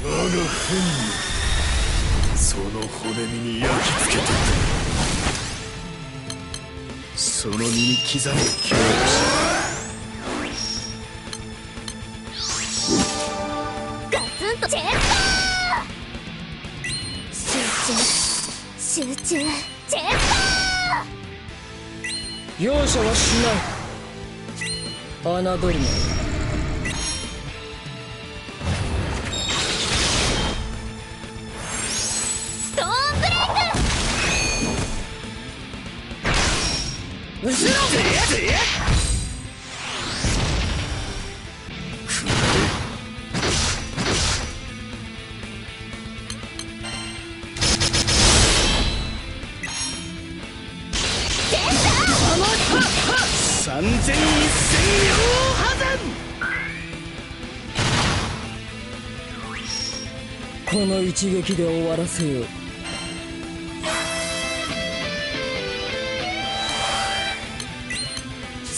我が本にその骨身に焼き付けてその身に刻め強力ガツンとチェン集中集中チェン容赦はしない。侮るな。後ろ三千一千両破この一撃で終わらせよう。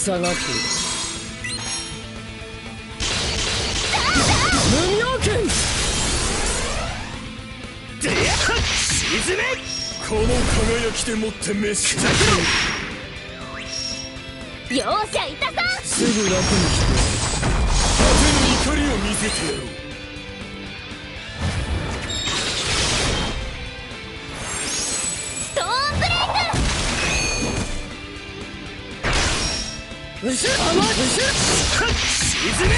下がって無妙剣。でやっ沈めこの輝きでもって召し上容赦いたさすぐ楽にして。果てぬ怒りを見せてやろう後ろ後ろ沈め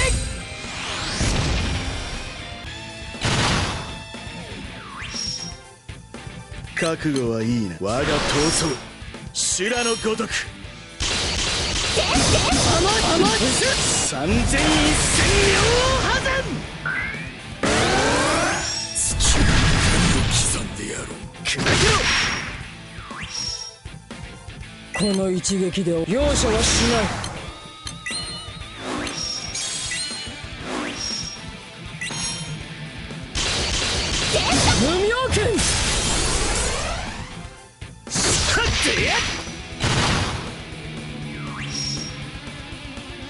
覚悟はいいな。我が闘争。修羅のごとく三千一千両破山土の光を刻んでやろう砕けろこの一撃で容赦はしない。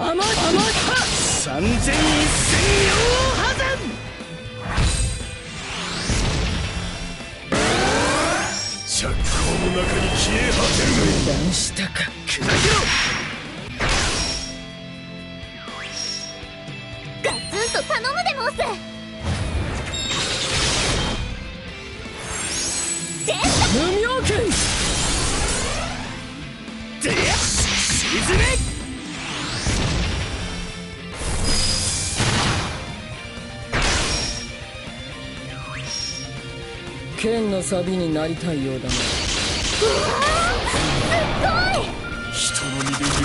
甘い甘い三千一千両破山着光の中に消え果てる油断したか砕けろガツンと頼むで申す無妙剣沈め。剣のサビになりたいようだな。うわすっごい！人の身で